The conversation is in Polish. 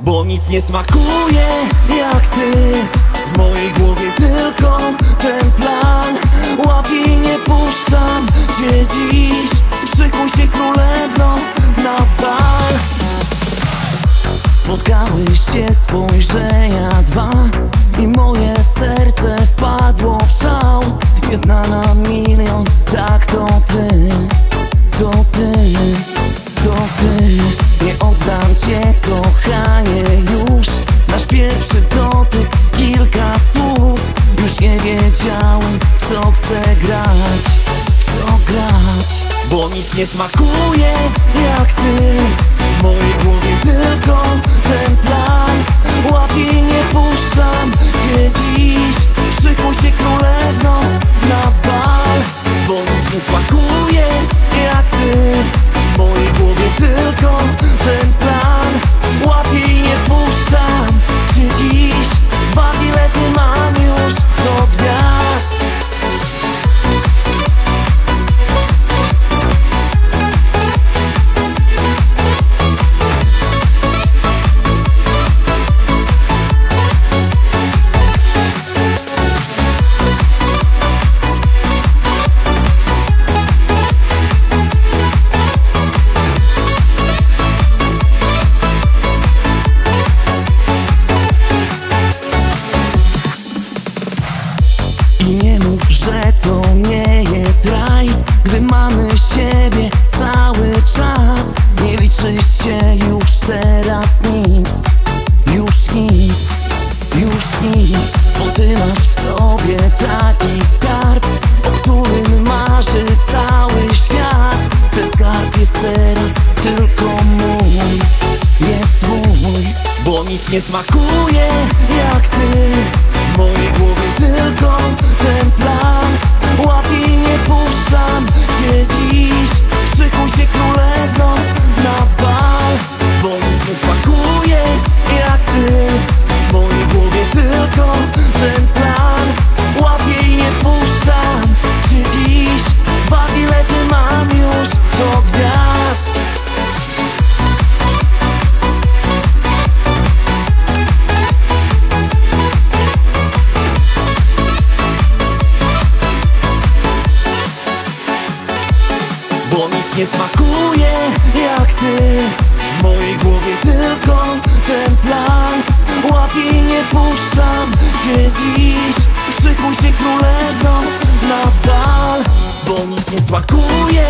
Bo nic nie smakuje jak ty. W mojej głowie tylko ten plan. Łapię nie puszczam cię dziś. Szykuj się królewno na bal. Spotkały się spojrzenia dwa. I moje serce wpadło w szał. Jedna na milion, tak To nic nie smakuje jak ty. W mojej głowie tylko ten plan. Łapię i nie puszczam cię dziś. Szykuj się królewno na bal. Bo nic nie smakuje jak ty. W mojej głowie tylko ten plan mamy siebie cały czas. Nie liczy się już teraz nic. Już nic, już nic. Bo ty masz w sobie taki skarb O którym marzy cały świat. Ten skarb jest teraz tylko mój. Jest mój Bo nic nie smakuje jak ty nie smakuje jak ty. W mojej głowie tylko ten plan. Łapię i nie puszczam cię dziś. Szykuj się królewno na bal Bo nic nie smakuje